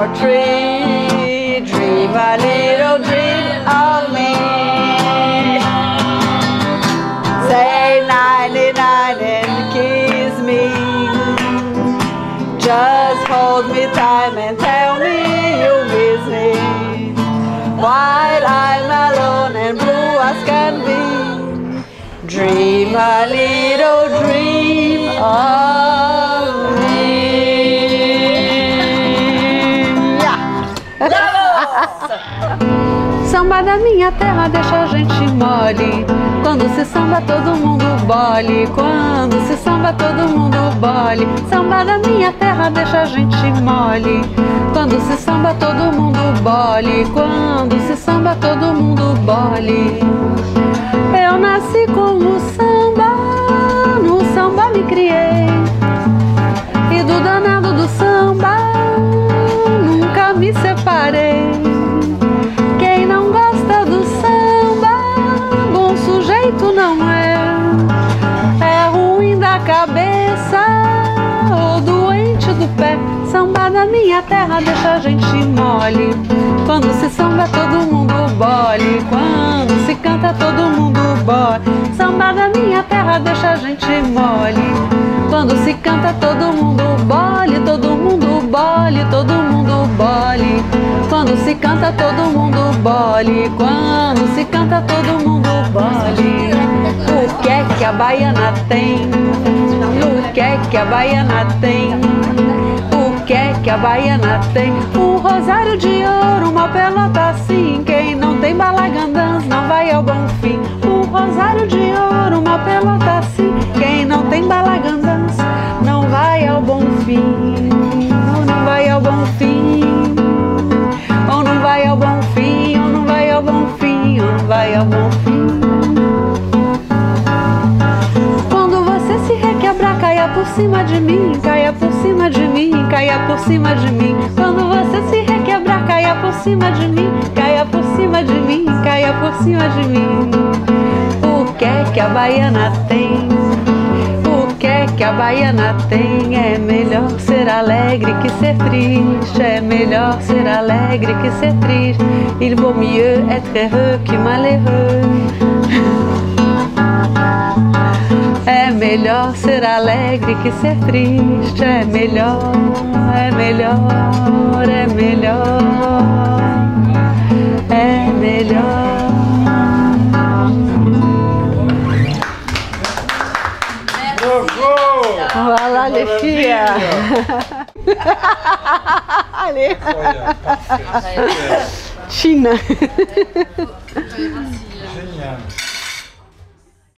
your tree. Dream a little dream of me. Say 99 and kiss me. Just hold me tight and tell me you miss me. While I'm alone and blue as can be. Dream a little. Samba da minha terra deixa a gente mole. Quando se samba todo mundo bole. Quando se samba todo mundo bole. Samba da minha terra deixa a gente mole. Quando se samba todo mundo bole. Quando se samba todo mundo bole. Eu nasci como samba, minha terra deixa a gente mole. Quando se samba todo mundo bole. Quando se canta todo mundo bole. Samba da minha terra deixa a gente mole. Quando se canta todo mundo bole, todo mundo bole, todo mundo bole. Quando se canta todo mundo bole. Quando se canta todo mundo bole. O que é que a baiana tem? O que é que a baiana tem? Que a baiana tem? Um rosário de ouro, uma pelota assim. Quem não tem balagandãs não vai ao bom fim. Um rosário de ouro, uma pelota assim. Quem não tem balagandãs não vai ao bom fim. Ou não vai ao bom fim. Ou não vai ao bom fim. Ou não vai ao bom fim. Ou não vai ao bom fim. Quando você se requebrar, caia por cima de mim, caia cima de mim. Quando você se requebrar, caia por cima de mim, caia por cima de mim, caia por cima de mim. O que é que a baiana tem? O que é que a baiana tem? É melhor ser alegre que ser triste. É melhor ser alegre que ser triste. Il vaut mieux être heureux que malheureux. É melhor ser alegre que ser triste. É melhor, melhor, é melhor, é melhor. Bravo Voilà les filles. Allez,